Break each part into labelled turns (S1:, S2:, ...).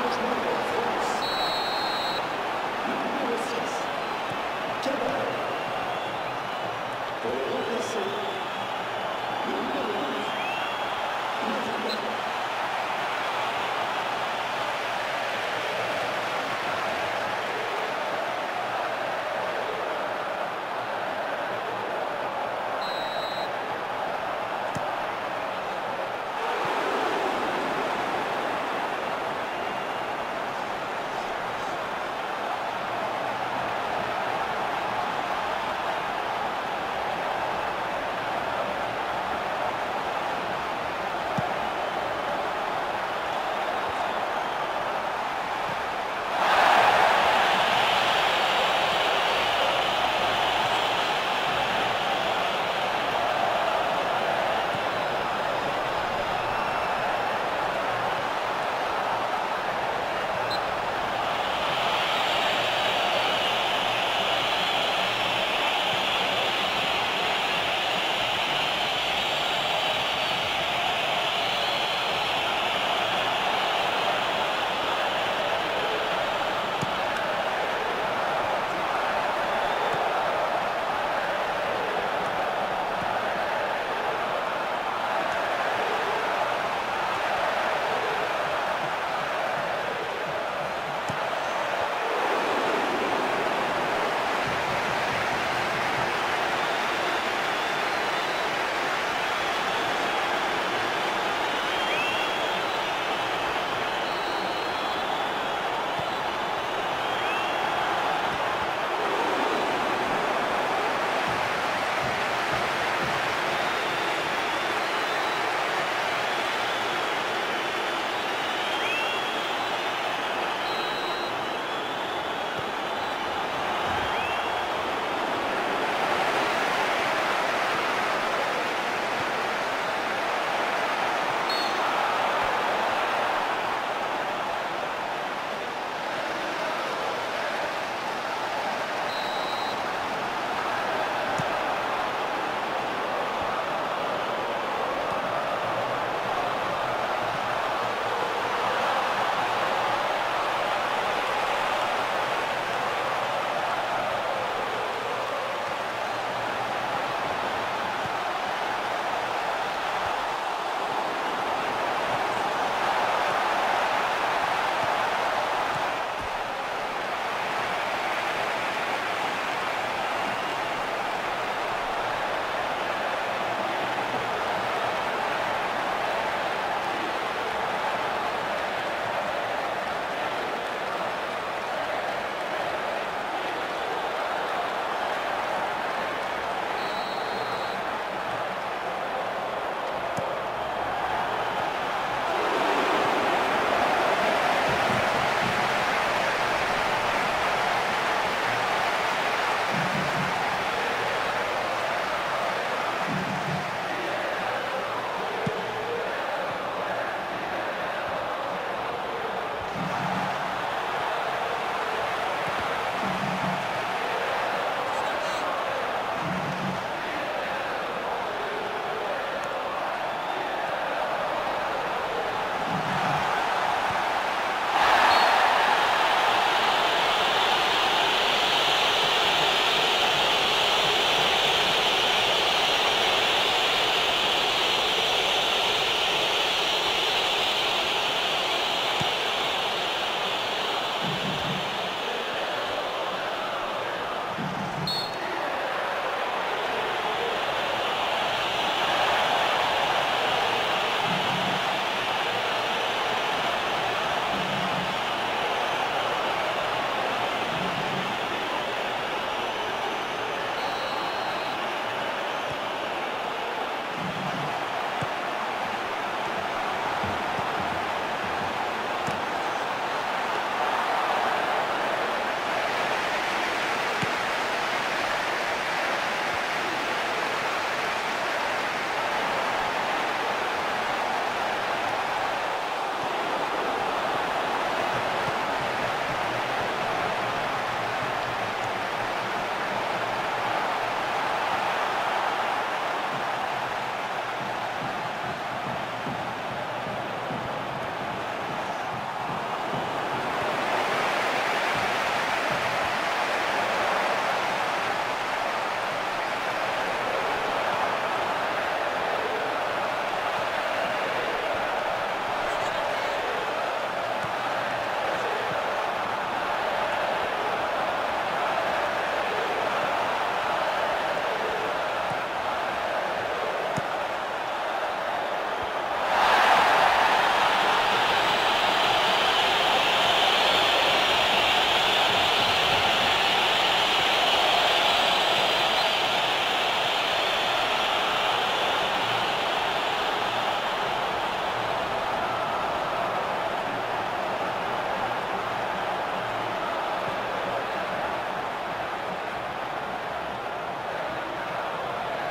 S1: Сейчас.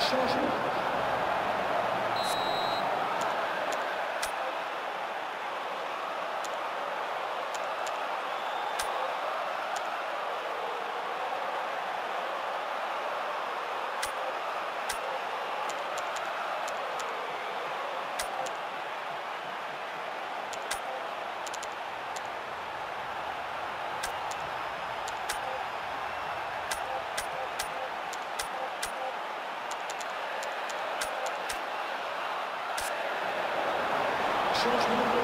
S2: してほしい。Sonuç bulundu.